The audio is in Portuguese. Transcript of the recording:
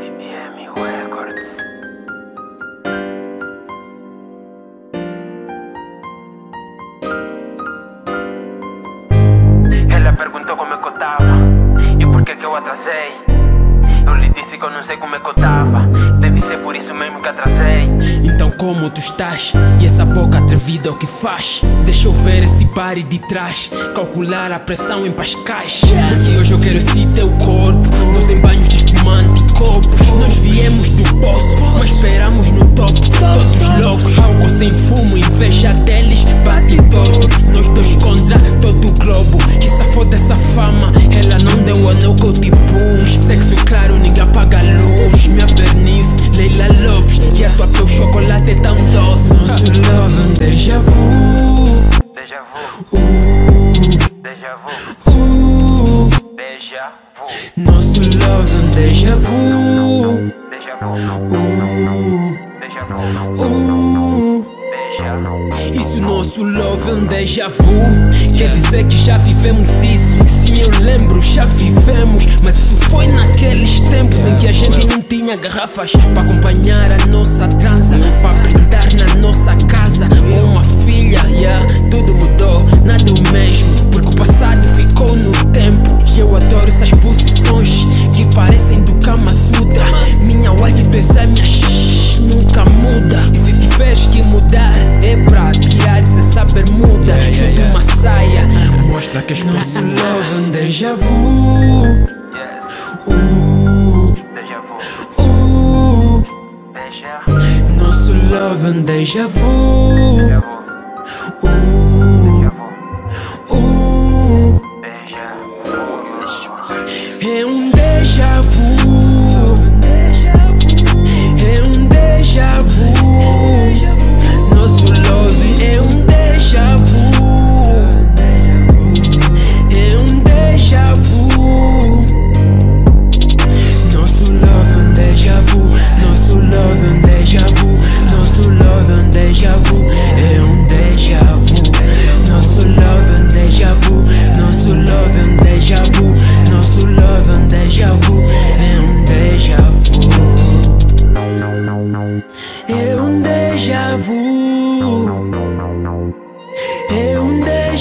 BBM Records. Ela perguntou como é que eu tava e por que que eu atrasei. Eu lhe disse que eu não sei como é que eu tava. Deve ser por isso mesmo que atrasei. Então como tu estás? E essa boca atrevida o que faz? Deixa eu ver esse body de trás Calcular a pressão em pascais Porque hoje eu quero esse teu corpo Nos banhos de espumante e copos Nós viemos do poço, mas esperamos no topo Todos loucos, álcool sem fumo Inveja deles, bate torto Nós dois contra todo o globo Que safou dessa fama Ela não deu anel que eu te Ninguém apaga a luz. Minha bernice, Leila Lopes. E a tua pele chocolate é tão doce. Nosso love é um déjà vu. Deja vu, uh, deja vu, uh. deja vu, Nosso love é um déjà vu. Deja vu, uh, deja vu, uh. Isso nosso love é um déjà vu Quer dizer que já vivemos isso. Sim, eu lembro, já vivemos. Mas isso foi naqueles tempos Em que a gente não tinha garrafas Para acompanhar a nossa transa Para brindar na nossa casa Com uma filha, yeah Tudo mudou, nada o mesmo Porque o passado ficou no tempo. E eu adoro essas posições Que parecem do Kama Sutra. Minha wife, tu minha shh, Nunca muda. E se tiveres que mudar É pra tirar essa bermuda Junto uma saia. Mostra que és nosso love um déjà vu. Yes, uh, deja vu, uh. Nosso love um déjà vu. Uh. deja vu. É um déjà vu